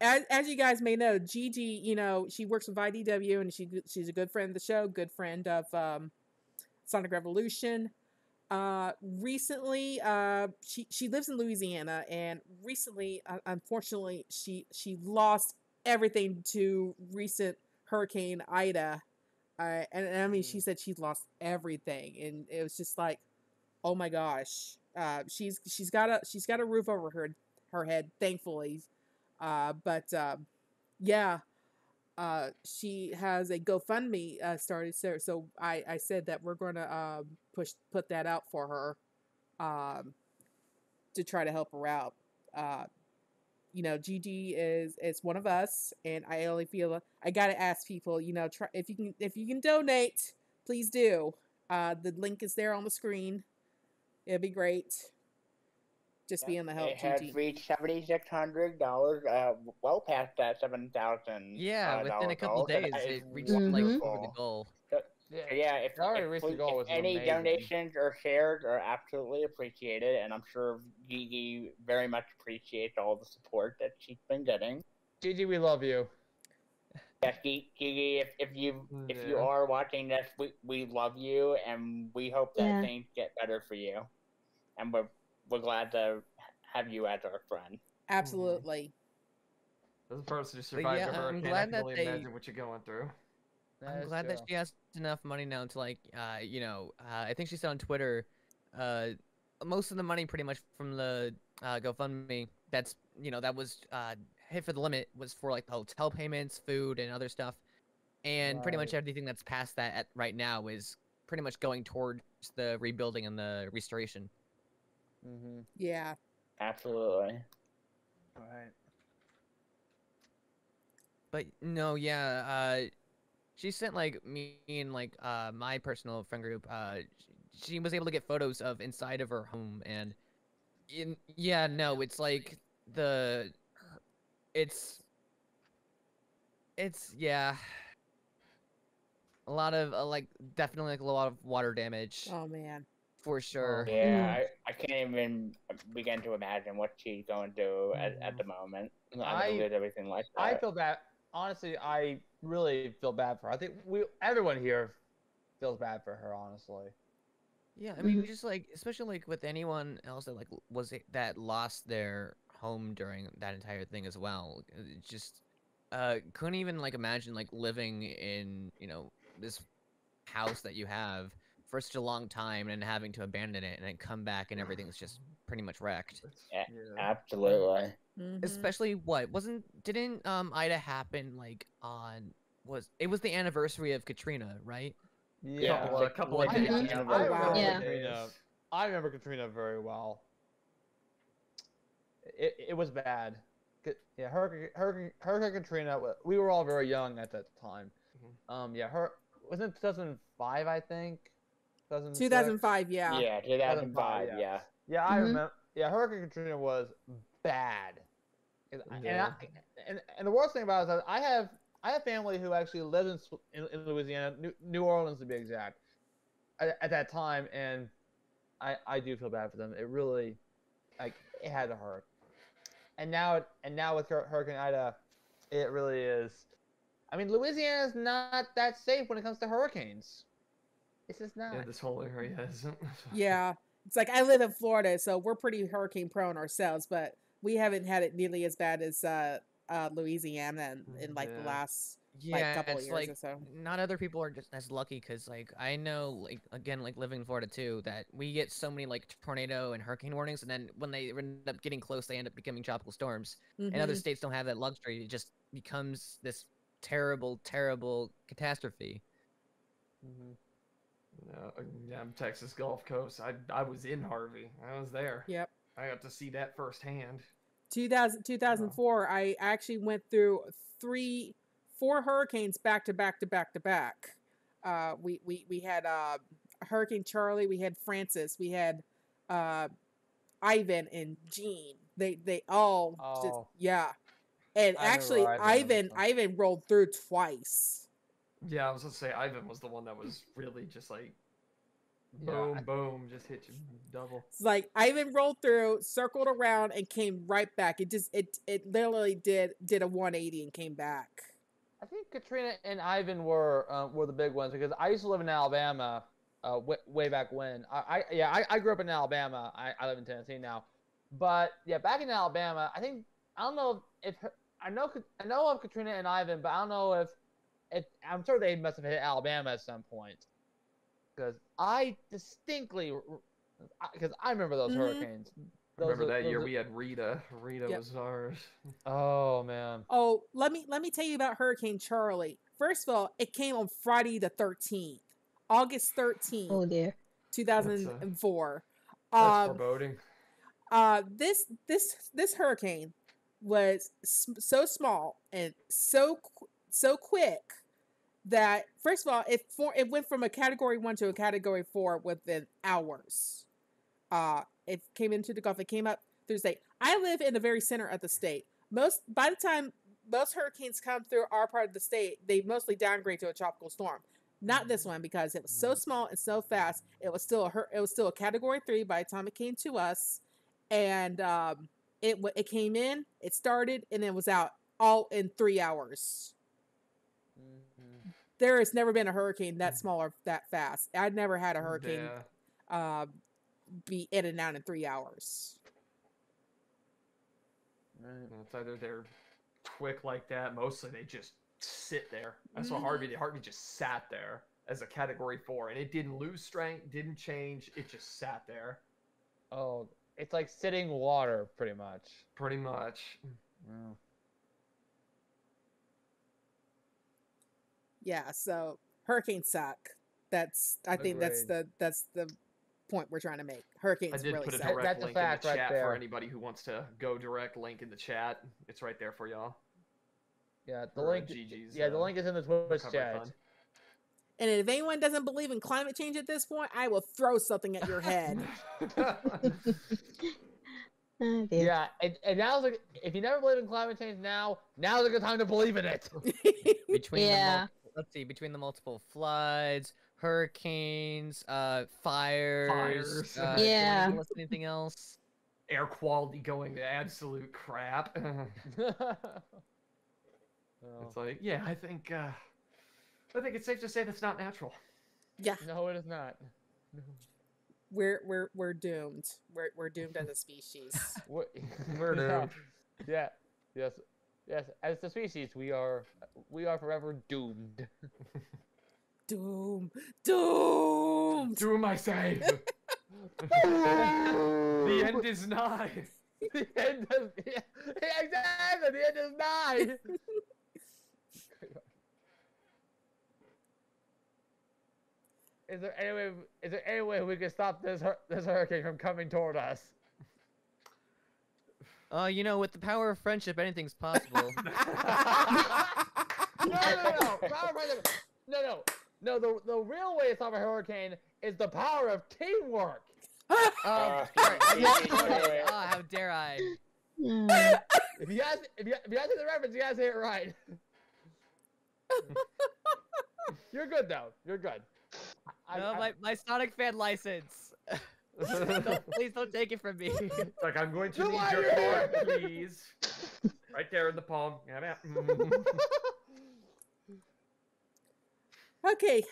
as, as you guys may know, Gigi, you know, she works with IDW and she she's a good friend of the show, good friend of um, Sonic Revolution. Uh, recently, uh, she she lives in Louisiana, and recently, uh, unfortunately, she she lost everything to recent Hurricane Ida, uh, and, and I mean, she said she lost everything, and it was just like, oh my gosh, uh, she's she's got a she's got a roof over her her head, thankfully, uh, but uh, yeah, uh, she has a GoFundMe uh, started. So, so I, I said that we're going to um, push put that out for her um, to try to help her out. Uh, you know, Gigi is is one of us, and I only feel I gotta ask people. You know, try if you can if you can donate, please do. Uh, the link is there on the screen. It'd be great just being the help. It has reached seventy six hundred dollars, uh, well past that seven thousand. Yeah, uh, within a couple goal. days, That it is reached like over the goal. So, yeah, if, already if, reached the goal, if which any amazing. donations or shares are absolutely appreciated, and I'm sure Gigi very much appreciates all the support that she's been getting. Gigi, we love you. Yes, Gigi, if, if you if you are watching this, we, we love you, and we hope that Yeah. things get better for you, and we're we're glad to have you as our friend. Absolutely. As a person who But survived yeah, a I'm hurricane, I'm glad can that only they- imagine what you're going through. I'm glad that she has enough money now to like, uh, you know, uh, I think she said on Twitter, uh, most of the money pretty much from the uh, GoFundMe that's you know that was uh, hit for the limit was for like the hotel payments, food, and other stuff, and pretty much everything that's past that at, right now is pretty much going towards the rebuilding and the restoration. Mm-hmm. Yeah. Absolutely. Right. But no, yeah, uh, she sent like me and like uh my personal friend group. Uh, sh- she was able to get photos of inside of her home, and in yeah, no, it's like the, it's, it's yeah, a lot of uh, like definitely like a lot of water damage Oh man. For sure. Yeah, I, I can't even begin to imagine what she's going through at, at the moment. I I- never did everything like that. I feel bad. Honestly, I really feel bad for her. I think we, everyone here, feels bad for her. Honestly. Yeah, I mean, just like especially like with anyone else that like was it that lost their home during that entire thing as well. it Just uh couldn't even like imagine like living in you know this house that you have for such a long time and having to abandon it and then come back and everything's just pretty much wrecked. A- Absolutely. Mhm. Especially what wasn't didn't um Ida happen like on was it was the anniversary of Katrina, right? Yeah. Couple, a couple of I, days. I, yeah. I remember Yeah. Katrina. I remember Katrina very well. It, it was bad. Yeah, Hurricane, Hurricane, Hurricane Katrina. We were all very young at that time. Mhm. Um, yeah, her wasn't it 2005, I think. 2006? 2005. Yeah. Yeah, 2005, yeah. yeah. Yeah, I Mhm. remember. Yeah, Hurricane Katrina was bad. And, and, Yeah. I, and and the worst thing about it is that I have I have family who actually lives in in, in Louisiana, New, New Orleans to be exact, at, at that time, and I I do feel bad for them. It really, like, it had to hurt. And now it and now with Hurricane Ida, it really is. I mean, Louisiana is not that safe when it comes to hurricanes. It's just not. Yeah, this whole area isn't. Yeah. It's like I live in Florida, so we're pretty hurricane prone ourselves, but we haven't had it nearly as bad as uh, uh, Louisiana in, in like the last Yeah, like couple it's years like or so. not other people are just as lucky because like I know like again like living in Florida too that we get so many like tornado and hurricane warnings and then when they end up getting close they end up becoming tropical storms and other Mhm. states don't have that luxury it just becomes this terrible terrible catastrophe. Mhm. Uh, yeah, I'm Texas Gulf Coast. I I was in Harvey. I was there. Yep. I got to see that firsthand. 2000, 2004, I actually went through three, four hurricanes back to back to back to back. Uh, we, we, we had uh, Hurricane Charley, we had Frances, we had uh, Ivan and Jeanne. They they all just Oh. yeah. And I actually, Ivan Ivan Ivan, rolled through twice. Yeah, I was gonna say Ivan was the one that was really just like Boom, I- boom, just hit you double. It's like Ivan rolled through, circled around, and came right back. It just it it literally did did a 180 and came back. I think Katrina and Ivan were uh, were the big ones because I used to live in Alabama, uh, way, way back when. I, I yeah, I, I grew up in Alabama. I, I live in Tennessee now, but yeah, back in Alabama, I think I don't know if her, I know I know of Katrina and Ivan, but I don't know if if I'm sure they must have hit Alabama at some point because I distinctly because I remember those Mhm. hurricanes. Those Remember are- that year are- we had Rita. Rita Yep. was ours. Oh man. Oh, let me let me tell you about Hurricane Charley. First of all, it came on Friday the 13th, August 13th, Oh dear. 2004. That's Um, foreboding. uh this this this hurricane was so small and so qu- so quick that first of all it for it went from a category 1 to a category 4 within hours. Uh it came into the gulf it came up through the state. I live in the very center of the state. Most by the time most hurricanes come through our part of the state they mostly downgrade to a tropical storm. Not this one because it was so small and so fast. It was still a it was still a category 3 by the time it came to us. And um, it it came in, it started, and it was out all in three hours. There has never been a hurricane that small or that fast. I'd never had a hurricane Yeah. uh, be in and out in three hours. Right. It's either they're quick like that. Mostly they just sit there. That's what Harvey did. Harvey just sat there as a category four, and it didn't lose strength, didn't change. It just sat there, Oh, it's like sitting water, pretty much. pretty much. Wow. Yeah, so hurricanes suck. That's I think that's the that's the point we're trying to make. I Hurricanes did really put a suck. That- direct that's a link in fact the right chat there. for anybody who wants to go direct link in the chat. It's right there for y'all. Yeah, the for, link. Gigi's, yeah, the uh, link is in the Twitch chat. fund. And if anyone doesn't believe in climate change at this point, I will throw something at your head. Oh. Yeah, and, and now's a, if you never believe in climate change now, now's a good time to believe in it. between Yeah. multiple, let's see between the multiple floods hurricanes uh fires, Fires. uh, Yeah. anything else- anything else Air quality going to absolute crap. It's like, yeah, I think, uh, I think it's safe to say that's not natural. yeah, no, it is not. we're we're we're doomed. We're we're doomed as a species. We're, We're yeah, doomed. yeah, yes, yes. As the species, we are we are forever doomed. Doom, doomed. Do my say. the end is nigh. the end of yeah, exactly. The end is nigh. Is there any way? Is there any way we can stop this this hurricane from coming toward us? Uh you know with the power of friendship anything's possible no, no, no, no, power of friendship- no, no, no. The the real way to stop a hurricane is the power of teamwork. oh Uh, sorry, I Gigi, didn't- wait, wait, wait. oh how dare i. If you guys, if you, if you guys hit the reference, you guys hit it right. You're good though. You're good. I- no I- my, my sonic fan license don't, please don't take it from me like, I'm going to Then need why your card, please. Right there in the palm. Yeah, yeah. Mm. Okay,